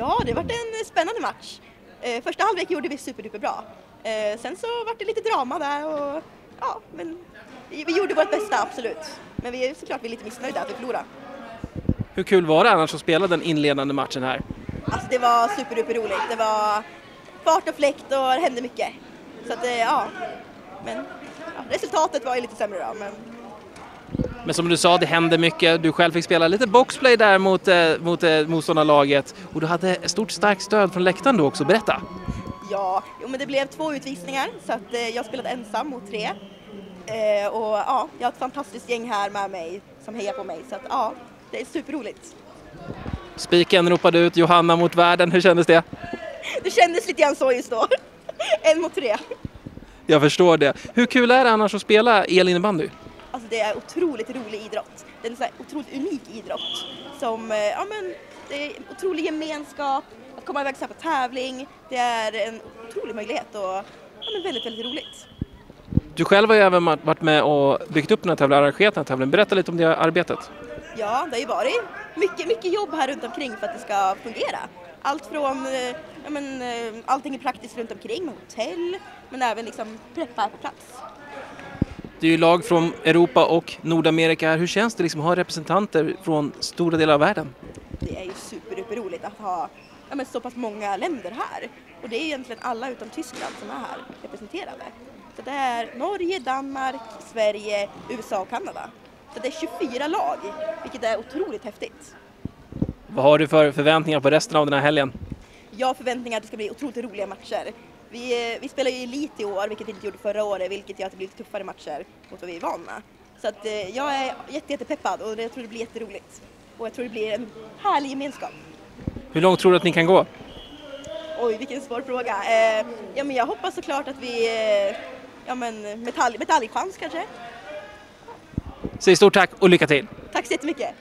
Ja, det varit en spännande match. Eh, första halvlek gjorde vi superduper bra. Eh, sen så var det lite drama där och ja, men vi, gjorde vårt bästa, absolut. Men vi är såklart vi är lite missnöjda att vi förlorade. Hur kul var det annars att spela den inledande matchen här? Alltså det var superduper roligt. Det var fart och fläkt och det hände mycket. Så att eh, ja, men ja, resultatet var ju lite sämre då. Men Men som du sa, det hände mycket. Du själv fick spela lite boxplay där mot, eh, mot eh, motståndarlaget och du hade stort starkt stöd från läktaren då också. Berätta! ja, jo, men det blev två utvisningar så att eh, jag spelade ensam mot tre. Eh, och ja, jag har ett fantastiskt gäng här med mig som hejar på mig så att ja, det är superroligt. Spiken ropade ut Johanna mot världen. Hur kändes det? Det kändes lite grann så just då. en mot tre. Jag förstår det. Hur kul är det annars att spela elinnebandy? Det är otroligt rolig idrott. Det är en så otroligt unik idrott. Som, eh, ja men, det är otrolig gemenskap, att komma iväg så på tävling. Det är en otrolig möjlighet och ja, men väldigt, väldigt roligt. Du själv har ju även varit med och byggt upp den här tävlingen, arrangerat den här tävlingen. Berätta lite om det arbetet. Ja, det har ju varit mycket, mycket jobb här runt omkring för att det ska fungera. Allt från, eh, ja men, eh, allting är praktiskt runt omkring med hotell, men även liksom preppa på plats. Det är ju lag från Europa och Nordamerika här. Hur känns det liksom att ha representanter från stora delar av världen? Det är ju superduper roligt att ha ja, men så pass många länder här. Och det är egentligen alla utom Tyskland som är här representerade. Så det är Norge, Danmark, Sverige, USA och Kanada. Så det är 24 lag, vilket är otroligt häftigt. Vad har du för förväntningar på resten av den här helgen? Jag har förväntningar att det ska bli otroligt roliga matcher. Vi, eh, vi spelar ju elit i år, vilket vi inte gjorde förra året, vilket gör att det blir lite tuffare matcher mot vad vi är vana. Så att eh, jag är jätte, jättepeppad och jag tror det blir jätteroligt. Och jag tror det blir en härlig gemenskap. Hur långt tror du att ni kan gå? Oj, vilken svår fråga. Eh, ja, men jag hoppas såklart att vi, eh, ja men metall, medaljchans kanske. Säg stort tack och lycka till! Tack så jättemycket.